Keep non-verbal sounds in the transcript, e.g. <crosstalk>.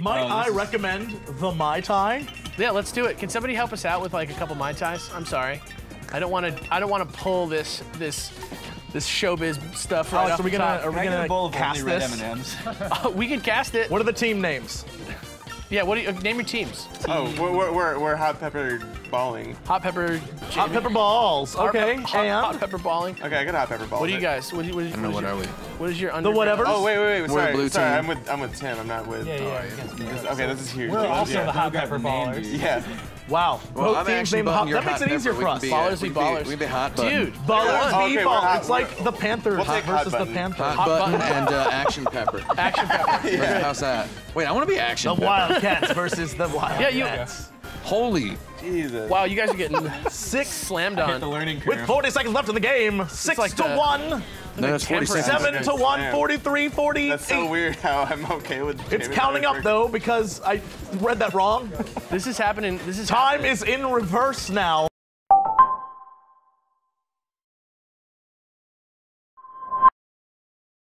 Might Oh, I recommend the Mai Tai? Yeah, let's do it. Can somebody help us out with like a couple mai tais? I'm sorry. I don't want to. I don't want to pull this this this showbiz stuff right Alex, off are we the gonna top. are we Can I get a bowl gonna of cast only red this? M&Ms? Oh, <laughs> <laughs> we can cast it. What are the team names? Yeah. What do you uh, name your teams? Oh, we're, we're, we're, we're hot pepper balling. Hot pepper. Hot pepper balls. Okay, pep- hot, and hot pepper balling. Okay, I got hot pepper balls. What do you guys? What, do you- what, is- I don't know, what what is are we? What is your the whatever. Oh wait, wait, wait. Sorry, blue sorry. team. I'm with I'm with Tim. I'm not with. Yeah, yeah. This- okay, this is huge. We're also yeah. the hot pepper ballers. Yeah. Wow. Well, Both teams actually named hot. That makes it easier pepper. for We us. Ballers be we ballers. We be hot button. Dude, Ballers Okay, v we're ball. It's like the Panthers We'll take hot versus the. Panthers. Hot, Hot button, button. and uh, action pepper. <laughs> action pepper. How's that? Wait, I want to be action The. Wildcats versus the Wildcats. Yeah, you. Wildcats. Holy. Jesus. Wow, you guys are getting <laughs> Six slammed Hit the learning curve. with 40 seconds left in the game. Six like to the- one. No, that's 40 seconds. Seven to one. 43, 48. That's so weird how I'm okay with. It's counting up though because I read that wrong. This is happening. This is Time is in reverse now.